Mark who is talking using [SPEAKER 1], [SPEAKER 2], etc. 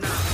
[SPEAKER 1] phenomenon.